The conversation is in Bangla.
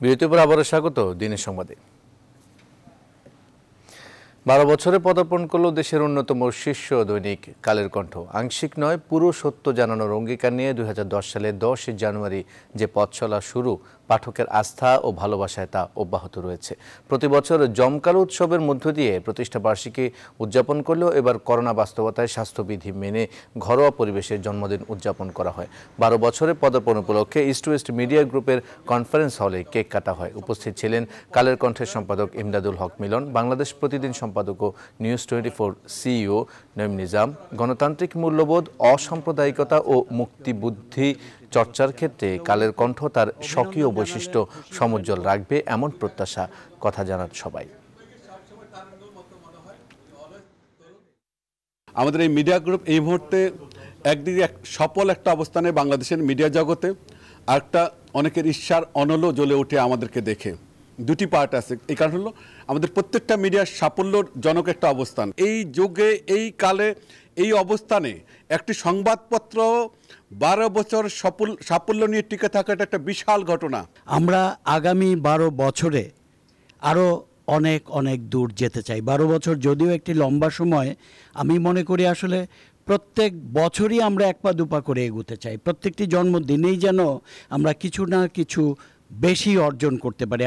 বিরতির পর আবারও স্বাগত দিনের সংবাদে। বারো বছরে পদার্পণ করল দেশের অন্যতম শীর্ষ দৈনিক কালের কণ্ঠ। আংশিক নয়, পুরো সত্য জানানোর অঙ্গীকার নিয়ে দুই সালে দশই জানুয়ারি যে পথ চলা শুরু, পাঠকের আস্থা ও ভালোবাসায় তা অব্যাহত রয়েছে। প্রতি বছর জমকালো উৎসবের মধ্য দিয়ে প্রতিষ্ঠা বার্ষিকী উদযাপন করলেও এবার করোনা বাস্তবতায় স্বাস্থ্যবিধি মেনে ঘরোয়া পরিবেশে জন্মদিন উদযাপন করা হয়। বারো বছরে পদার্পণ উপলক্ষে ইস্ট ওয়েস্ট মিডিয়া গ্রুপের কনফারেন্স হলে কেক কাটা হয়। উপস্থিত ছিলেন কালের কণ্ঠের সম্পাদক ইমদাদুল হক মিলন। বাংলাদেশ প্রতিদিন সম্পাদক ও news twenty four CEO Naeem Nizam, গণতান্ত্রিক মূল্যবোধ, অসাম্প্রদায়িকতা ও মুক্তিবুদ্ধি চর্চার ক্ষেত্রে কালের কণ্ঠ তার স্বকীয় বৈশিষ্ট্য সমুজ্জ্বল রাখবে এমন প্রত্যাশা, কথা জানান সবাই। আমাদের এই মিডিয়া গ্রুপ এই মুহূর্তে একদিকে এক সফল একটা অবস্থানে বাংলাদেশের মিডিয়া জগতে আর একটা অনেকের ঈর্ষার অনলও জ্বলে ওঠে আমাদেরকে দেখে। দুটি পার্ট আছে। এই কারণ হলো আমাদের প্রত্যেকটা মিডিয়ার সাফল্যর জনক একটা অবস্থান। এই যুগে, এই কালে, এই অবস্থানে একটি সংবাদপত্র বারো বছর সফল, সাফল্য নিয়ে টিকে থাকাটা একটা বিশাল ঘটনা। আমরা আগামী বারো বছরে আরও অনেক অনেক দূর যেতে চাই। বারো বছর যদিও একটি লম্বা সময়, আমি মনে করি আসলে প্রত্যেক বছরই আমরা এক পা দুপা করে এগোতে চাই। প্রত্যেকটি জন্মদিনেই যেন আমরা কিছু না কিছু বেশি অর্জন করতে পারি।